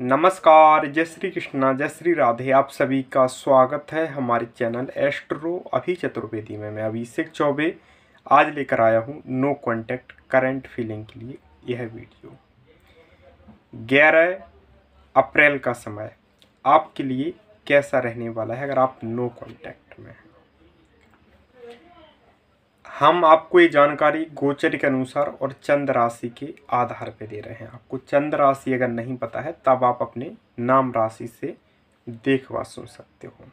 नमस्कार, जय श्री कृष्णा, जय श्री राधे। आप सभी का स्वागत है हमारे चैनल एस्ट्रो अभी चतुर्वेदी में। मैं अभिषेक चौबे, आज लेकर आया हूँ नो कॉन्टैक्ट, करंट फीलिंग के लिए यह वीडियो। ग्यारह अप्रैल का समय, आपके लिए कैसा रहने वाला है अगर आप नो कॉन्टैक्ट में हम आपको ये जानकारी गोचर के अनुसार और चंद्र राशि के आधार पर दे रहे हैं। आपको चंद्र राशि अगर नहीं पता है, तब आप अपने नाम राशि से देख व सुन सकते हो।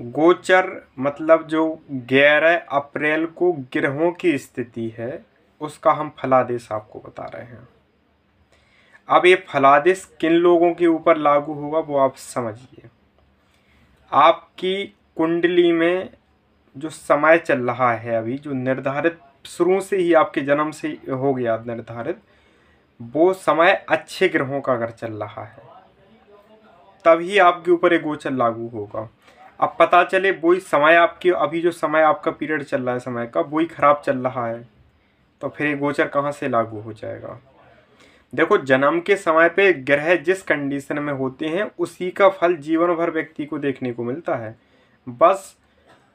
गोचर मतलब जो ग्यारह अप्रैल को ग्रहों की स्थिति है, उसका हम फलादेश आपको बता रहे हैं। अब ये फलादेश किन लोगों के ऊपर लागू होगा वो आप समझिए। आपकी कुंडली में जो समय चल रहा है अभी, जो निर्धारित, शुरू से ही आपके जन्म से हो गया निर्धारित, वो समय अच्छे ग्रहों का अगर चल रहा है, तभी आपके ऊपर एक गोचर लागू होगा। अब पता चले, वही समय आपके, अभी जो समय आपका पीरियड चल रहा है, समय का, वही खराब चल रहा है तो फिर ये गोचर कहाँ से लागू हो जाएगा? देखो, जन्म के समय पे ग्रह जिस कंडीशन में होते हैं, उसी का फल जीवन भर व्यक्ति को देखने को मिलता है। बस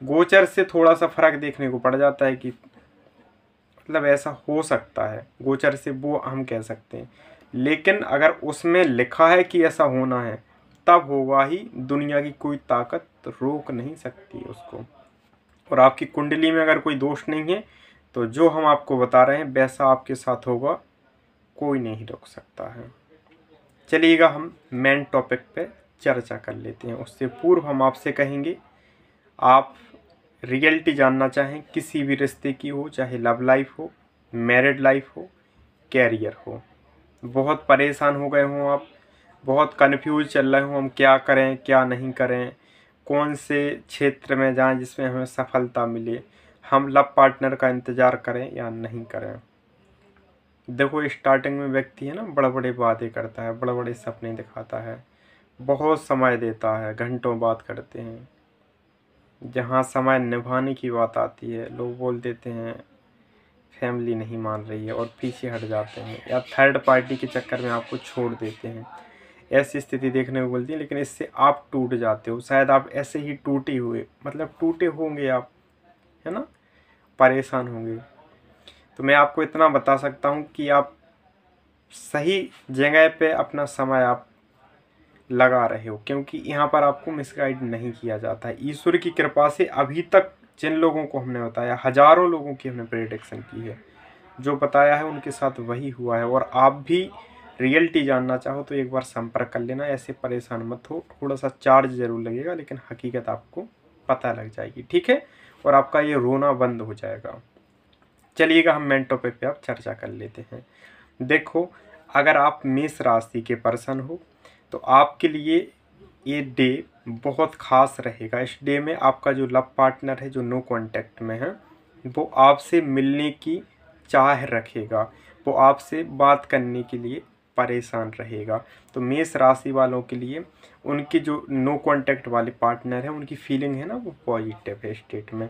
गोचर से थोड़ा सा फ़र्क देखने को पड़ जाता है कि मतलब ऐसा हो सकता है। गोचर से वो हम कह सकते हैं। लेकिन अगर उसमें लिखा है कि ऐसा होना है, तब होगा ही दुनिया की कोई ताकत रोक नहीं सकती उसको। और आपकी कुंडली में अगर कोई दोष नहीं है तो जो हम आपको बता रहे हैं, वैसा आपके साथ होगा, कोई नहीं रोक सकता है। चलिएगा हम मेन टॉपिक पे चर्चा कर लेते हैं। उससे पूर्व हम आपसे कहेंगे, आप रियलिटी जानना चाहें, किसी भी रिश्ते की हो, चाहे लव लाइफ हो मैरिड लाइफ हो कैरियर हो। बहुत परेशान हो गए हों आप, बहुत कन्फ्यूज़ चल रहे हों हम क्या करें, क्या नहीं करें, कौन से क्षेत्र में जाएँ जिसमें हमें सफलता मिले, हम लव पार्टनर का इंतज़ार करें या नहीं करें। देखो स्टार्टिंग में व्यक्ति है ना बड़े बड़े बातें करता है बड़े बड़े सपने दिखाता है, बहुत समय देता है, घंटों बात करते हैं। जहाँ समय निभाने की बात आती है, लोग बोल देते हैं, फैमिली नहीं मान रही है और पीछे हट जाते हैं या थर्ड पार्टी के चक्कर में आपको छोड़ देते हैं। ऐसी स्थिति देखने को मिलती है, लेकिन इससे आप टूट जाते हो। शायद आप ऐसे ही टूटे हुए मतलब टूटे होंगे आप, है ना? परेशान होंगे। तो मैं आपको इतना बता सकता हूँ कि आप सही जगह पे अपना समय आप लगा रहे हो, क्योंकि यहाँ पर आपको मिसगाइड नहीं किया जाता है। ईश्वर की कृपा से अभी तक जिन लोगों को हमने बताया, हज़ारों लोगों की हमने प्रेडिक्शन की है, जो बताया है उनके साथ वही हुआ है। और आप भी रियलिटी जानना चाहो तो एक बार संपर्क कर लेना, ऐसे परेशान मत हो थोड़ा सा चार्ज ज़रूर लगेगा, लेकिन हकीकत आपको पता लग जाएगी, ठीक है? और आपका ये रोना बंद हो जाएगा। चलिएगा, हम मेन टॉपिक पे आप चर्चा कर लेते हैं। देखो, अगर आप मेष राशि के पर्सन हो तो आपके लिए ये डे बहुत ख़ास रहेगा। इस डे में आपका जो लव पार्टनर है, जो नो कांटेक्ट में है, वो आपसे मिलने की चाह रखेगा। वो आपसे बात करने के लिए परेशान रहेगा। तो मेष राशि वालों के लिए उनके जो नो कांटेक्ट वाले पार्टनर हैं, उनकी फीलिंग है ना, वो पॉजिटिव है स्टेट में।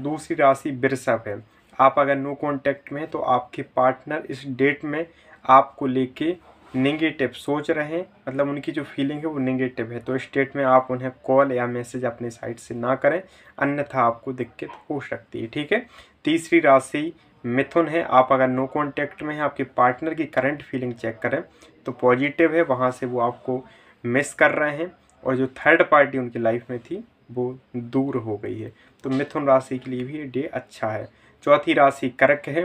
दूसरी राशि बिरसप है। आप अगर नो कांटेक्ट में हैं तो आपके पार्टनर इस डेट में आपको लेके नेगेटिव सोच रहे हैं मतलब उनकी जो फीलिंग है वो नेगेटिव है। तो स्टेट में आप उन्हें कॉल या मैसेज अपने साइड से ना करें, अन्यथा आपको दिक्कत हो सकती है, ठीक है? तीसरी राशि मिथुन है। आप अगर नो कांटेक्ट में हैं, आपके पार्टनर की करंट फीलिंग चेक करें तो पॉजिटिव है, वहाँ से वो आपको मिस कर रहे हैं और जो थर्ड पार्टी उनकी लाइफ में थी, वो दूर हो गई है। तो मिथुन राशि के लिए भी ये डे अच्छा है। चौथी राशि कर्क है।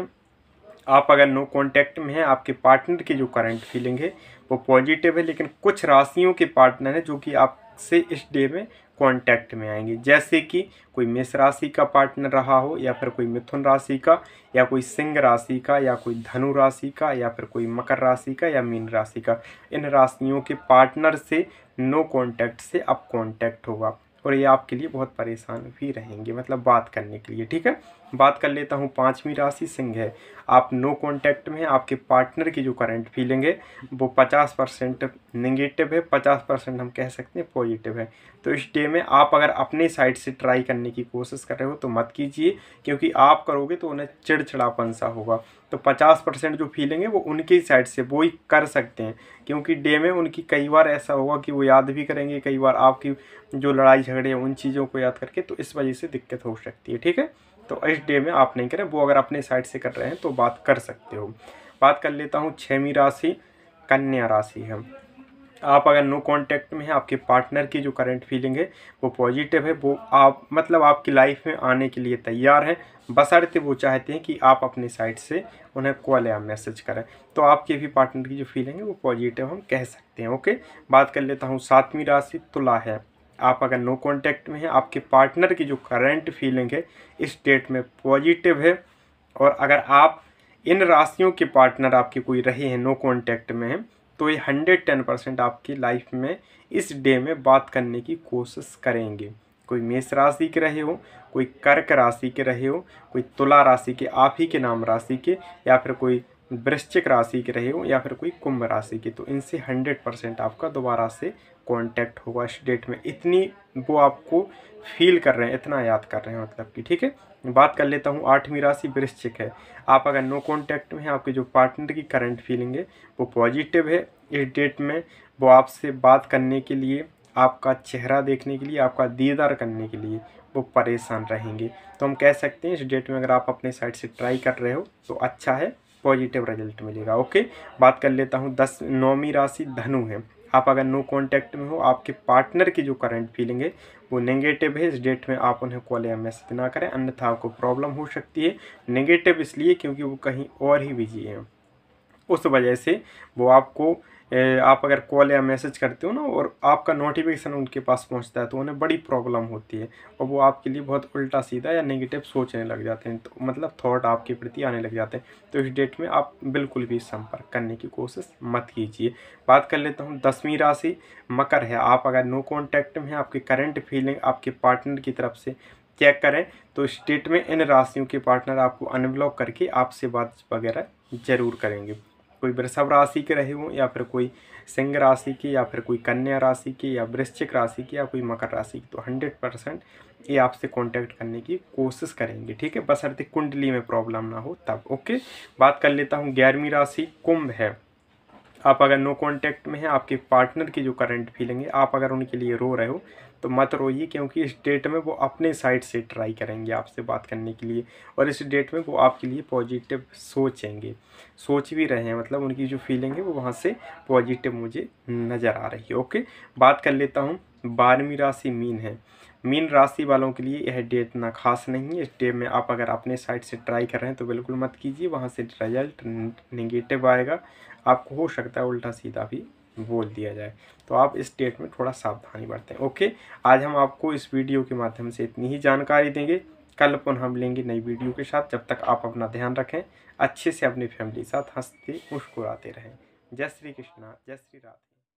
आप अगर नो कांटेक्ट में हैं, आपके पार्टनर की जो करंट फीलिंग है, वो पॉजिटिव है, लेकिन कुछ राशियों के पार्टनर हैं जो कि आपसे इस डे में कांटेक्ट में आएँगे। जैसे कि कोई मेष राशि का पार्टनर रहा हो, या फिर कोई मिथुन राशि का, या कोई सिंह राशि का, या कोई धनु राशि का, या फिर कोई मकर राशि का, या मीन राशि का, इन राशियों के पार्टनर से नो कॉन्टैक्ट से अब कॉन्टैक्ट होगा और ये आपके लिए बहुत परेशान भी रहेंगे मतलब बात करने के लिए, ठीक है? बात कर लेता हूँ, पाँचवीं राशि सिंह है। आप नो कांटेक्ट में आपके पार्टनर की जो करंट फीलिंग है वो पचास परसेंट निगेटिव है, पचास परसेंट हम कह सकते हैं पॉजिटिव है। तो इस डे में आप अगर अपने साइड से ट्राई करने की कोशिश कर रहे हो तो मत कीजिए, क्योंकि आप करोगे तो उन्हें चिड़चिड़ापन सा होगा। तो पचास परसेंट जो फीलिंग है वो उनकी साइड से वो ही कर सकते हैं, क्योंकि डे में उनकी कई बार ऐसा होगा कि वो याद भी करेंगे, कई बार आपकी जो लड़ाई झगड़े उन चीज़ों को याद करके तो इस वजह से दिक्कत हो सकती है, ठीक है? तो इस डे में आप नहीं करें, वो अगर अपने साइड से कर रहे हैं तो बात कर सकते हो। बात कर लेता हूँ छवीं राशि, कन्या राशि है। आप अगर नो कांटेक्ट में हैं, आपके पार्टनर की जो करंट फीलिंग है, वो पॉजिटिव है, वो आप मतलब आपकी लाइफ में आने के लिए तैयार हैं। बसरते वो चाहते हैं कि आप अपने साइड से उन्हें कॉल या मैसेज करें। तो आपके भी पार्टनर की जो फीलिंग है, वो पॉजिटिव हम कह सकते हैं ओके बात कर लेता हूँ, सातवीं राशि, तुला है। आप अगर नो कांटेक्ट में हैं, आपके पार्टनर की जो करंट फीलिंग है, इस डेट में पॉजिटिव है। और अगर आप इन राशियों के पार्टनर आपके कोई रहे हैं नो कांटेक्ट में हैं तो ये हंड्रेड टेन परसेंट आपकी लाइफ में इस डे में बात करने की कोशिश करेंगे। कोई मेष राशि के रहे हो, कोई कर्क राशि के रहे हो, कोई तुला राशि के, आप ही के नाम राशि के, या फिर कोई वृश्चिक राशि के रहे हो या फिर कोई कुंभ राशि के तो इनसे हंड्रेड परसेंट आपका दोबारा से कांटेक्ट होगा। इस डेट में इतनी वो आपको फील कर रहे हैं, इतना याद कर रहे हैं मतलब कि, ठीक है? बात कर लेता हूँ, आठवीं राशि वृश्चिक है। आप अगर नो कांटेक्ट में हैं, आपके जो पार्टनर की करंट फीलिंग है, वो पॉजिटिव है। इस डेट में वो आपसे बात करने के लिए, आपका चेहरा देखने के लिए, आपका दीदार करने के लिए वो परेशान रहेंगे। तो हम कह सकते हैं, इस डेट में अगर आप अपने साइड से ट्राई कर रहे हो तो अच्छा है। पॉजिटिव रिज़ल्ट मिलेगा ओके बात कर लेता हूँ, दस नौवीं राशि धनु है। आप अगर नो कांटेक्ट में हो, आपके पार्टनर की जो करंट फीलिंग है, वो नेगेटिव है, इस डेट में आप उन्हें कॉल या मैसेज ना करें, अन्यथा आपको प्रॉब्लम हो सकती है। नेगेटिव इसलिए क्योंकि वो कहीं और ही बिज़ी हैं। उस वजह से वो आपको आप अगर कॉल या मैसेज करते हो ना और आपका नोटिफिकेशन उनके पास पहुँचता है तो उन्हें बड़ी प्रॉब्लम होती है और वो आपके लिए बहुत उल्टा सीधा या नेगेटिव सोचने लग जाते हैं तो मतलब थॉट आपके प्रति आने लग जाते हैं। तो इस डेट में आप बिल्कुल भी संपर्क करने की कोशिश मत कीजिए। बात कर लेता हूँ, दसवीं राशि मकर है। आप अगर नो कॉन्टैक्ट में हैं, आपकी करेंट फीलिंग आपके पार्टनर की तरफ़ से चेक करें तो स्टेट में इन राशियों के पार्टनर आपको अनब्लॉक करके आपसे बात वगैरह ज़रूर करेंगे। कोई वृषभ राशि के रहे हों या फिर कोई सिंह राशि के या फिर कोई कन्या राशि के या वृश्चिक राशि के या कोई मकर राशि की तो हंड्रेड परसेंट ये आपसे कांटेक्ट करने की कोशिश करेंगे, ठीक है? बस अर्थिक कुंडली में प्रॉब्लम ना हो, तब ओके बात कर लेता हूँ, ग्यारहवीं राशि कुंभ है। आप अगर नो कांटेक्ट में हैं, आपके पार्टनर की जो करंट फीलिंग है, आप अगर उनके लिए रो रहे हो तो मत रोइए क्योंकि इस डेट में वो अपने साइड से ट्राई करेंगे आपसे बात करने के लिए और इस डेट में वो आपके लिए पॉजिटिव सोचेंगे। सोच भी रहे हैं मतलब उनकी जो फीलिंग है वो वहाँ से पॉजिटिव मुझे नज़र आ रही है ओके बात कर लेता हूँ, बारहवीं राशि मीन है। मीन राशि वालों के लिए यह डेट ना खास नहीं है। इस डेट में आप अगर अपने साइड से ट्राई कर रहे हैं तो बिल्कुल मत कीजिए, वहाँ से रिज़ल्ट निगेटिव आएगा। आपको हो सकता है उल्टा सीधा भी बोल दिया जाए। तो आप इस डेट में थोड़ा सावधानी बरतें ओके आज हम आपको इस वीडियो के माध्यम से इतनी ही जानकारी देंगे। कल पुनः हम लेंगे नई वीडियो के साथ। जब तक आप अपना ध्यान रखें, अच्छे से अपनी फैमिली के साथ हँसते, मुस्कुराते रहें। जय श्री कृष्णा, जय श्री राधे।